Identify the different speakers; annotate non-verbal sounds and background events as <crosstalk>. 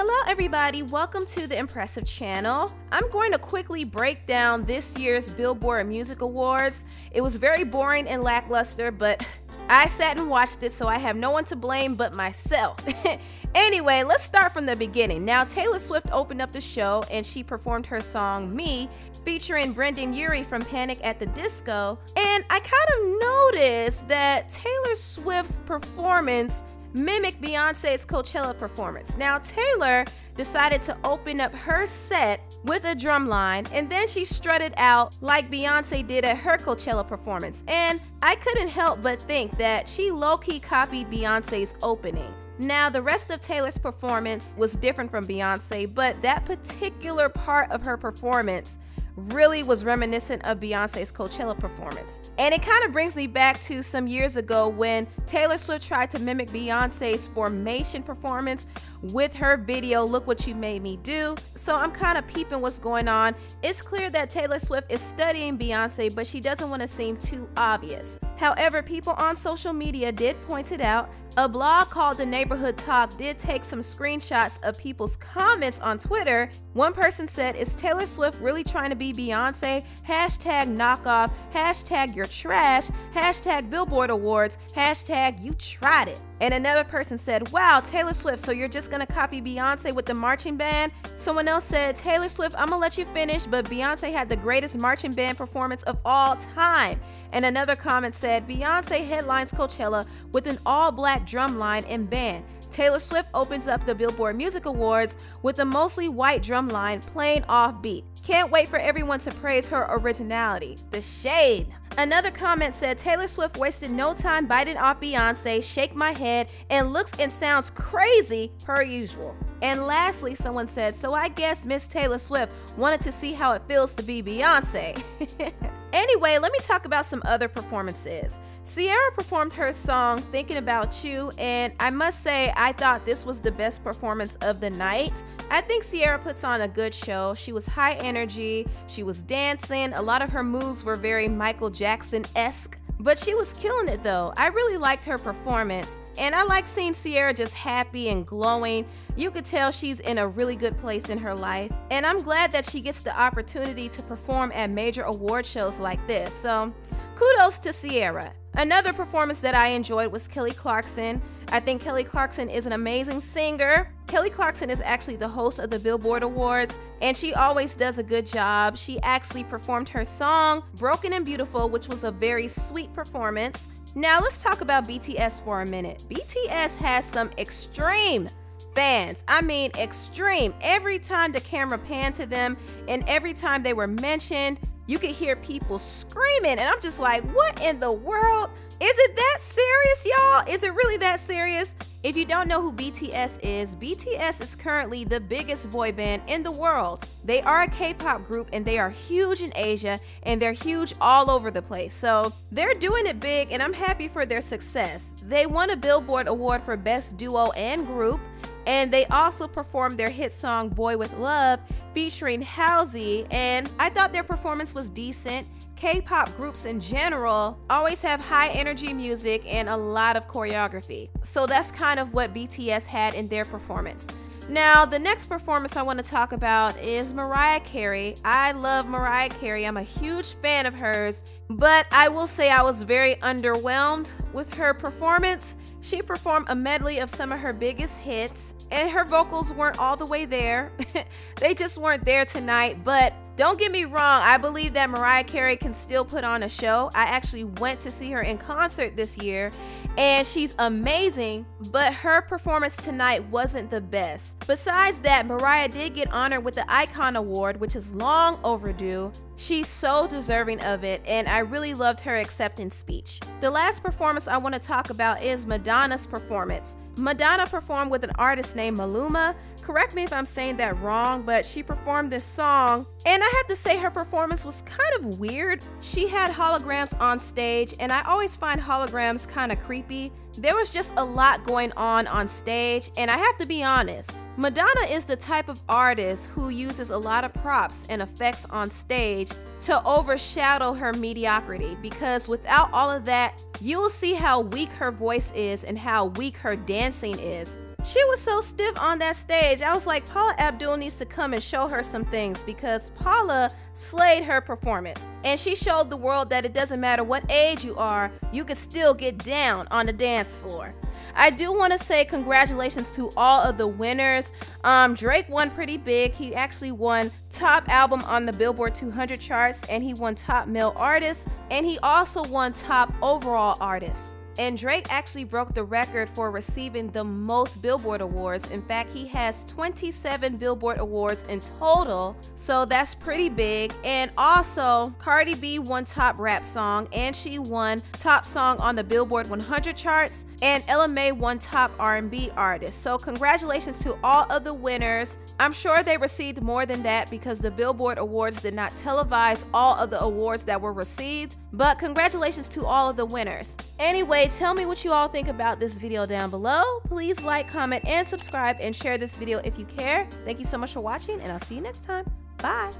Speaker 1: Hello, everybody. Welcome to the Empressive Channel. I'm going to quickly break down this year's Billboard Music Awards. It was very boring and lackluster, but I sat and watched it, so I have no one to blame but myself. <laughs> anyway, let's start from the beginning. Now, Taylor Swift opened up the show and she performed her song Me, featuring Brendon Urie from Panic at the Disco. And I kind of noticed that Taylor Swift's performance mimic Beyonce's Coachella performance. Now, Taylor decided to open up her set with a drum line and then she strutted out like Beyonce did at her Coachella performance. And I couldn't help but think that she low key copied Beyonce's opening. Now, the rest of Taylor's performance was different from Beyonce, but that particular part of her performance really was reminiscent of Beyonce's Coachella performance. And it kind of brings me back to some years ago when Taylor Swift tried to mimic Beyonce's Formation performance with her video Look What You Made Me Do. So I'm kind of peeping what's going on. It's clear that Taylor Swift is studying Beyonce, but she doesn't want to seem too obvious. However, people on social media did point it out. A blog called The Neighborhood Talk did take some screenshots of people's comments on Twitter. One person said, Is Taylor Swift really trying to be Beyonce? Hashtag knockoff, hashtag you're trash, hashtag Billboard Awards, hashtag you tried it. And another person said, Wow, Taylor Swift, so you're just gonna copy Beyonce with the marching band? Someone else said, Taylor Swift, I'm gonna let you finish, but Beyonce had the greatest marching band performance of all time. And another comment said, Beyonce headlines Coachella with an all black drum line and band. Taylor Swift opens up the Billboard Music Awards with a mostly white drum line playing offbeat. Can't wait for everyone to praise her originality. The shade. Another comment said Taylor Swift wasted no time biting off Beyonce, shake my head, and looks and sounds crazy per usual. And lastly, someone said, So I guess Miss Taylor Swift wanted to see how it feels to be Beyonce. <laughs> anyway, let me talk about some other performances. Ciara performed her song Thinking About You, and I must say, I thought this was the best performance of the night. I think Ciara puts on a good show. She was high energy, she was dancing, a lot of her moves were very Michael Jackson esque. But she was killing it though. I really liked her performance. And I like seeing Ciara just happy and glowing. You could tell she's in a really good place in her life. And I'm glad that she gets the opportunity to perform at major award shows like this. So kudos to Ciara. Another performance that I enjoyed was Kelly Clarkson. I think Kelly Clarkson is an amazing singer. Kelly Clarkson is actually the host of the Billboard Awards, and she always does a good job. She actually performed her song, Broken and Beautiful, which was a very sweet performance. Now, let's talk about BTS for a minute. BTS has some extreme fans. I mean, extreme. Every time the camera panned to them and every time they were mentioned, you could hear people screaming. And I'm just like, what in the world? Is it that serious, y'all? Is it really that serious? If you don't know who BTS is, BTS is currently the biggest boy band in the world. They are a K pop group and they are huge in Asia and they're huge all over the place. So they're doing it big and I'm happy for their success. They won a Billboard Award for Best Duo and Group. And they also performed their hit song Boy with Luv featuring Halsey, and I thought their performance was decent. K pop groups in general always have high energy music and a lot of choreography. So that's kind of what BTS had in their performance. Now, the next performance I want to talk about is Mariah Carey. I love Mariah Carey. I'm a huge fan of hers, but I will say I was very underwhelmed with her performance. She performed a medley of some of her biggest hits, and her vocals weren't all the way there. <laughs> they just weren't there tonight, but don't get me wrong, I believe that Mariah Carey can still put on a show. I actually went to see her in concert this year, and she's amazing, but her performance tonight wasn't the best. Besides that, Mariah did get honored with the Icon Award, which is long overdue. She's so deserving of it, and I really loved her acceptance speech. The last performance I want to talk about is Madonna's performance. Madonna performed with an artist named Maluma. Correct me if I'm saying that wrong, but she performed this song, and I have to say her performance was kind of weird. She had holograms on stage, and I always find holograms kind of creepy. There was just a lot going on on stage, and I have to be honest, Madonna is the type of artist who uses a lot of props and effects on stage to overshadow her mediocrity because without all of that, you'll see how weak her voice is and how weak her dancing is. She was so stiff on that stage. I was like, Paula Abdul needs to come and show her some things because Paula slayed her performance. And she showed the world that it doesn't matter what age you are, you can still get down on the dance floor. I do want to say congratulations to all of the winners. Um, Drake won pretty big. He actually won top album on the Billboard 200 charts, and he won top male artist, and he also won top overall artist. And Drake actually broke the record for receiving the most Billboard awards. In fact, he has 27 Billboard awards in total, so that's pretty big. And also, Cardi B won top rap song and she won top song on the Billboard 100 charts, and Mai won top R&B artist. So congratulations to all of the winners. I'm sure they received more than that because the Billboard Awards did not televise all of the awards that were received, but congratulations to all of the winners. Tell me what you all think about this video down below. Please like, comment, and subscribe and share this video if you care. Thank you so much for watching and I'll see you next time. Bye.